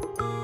you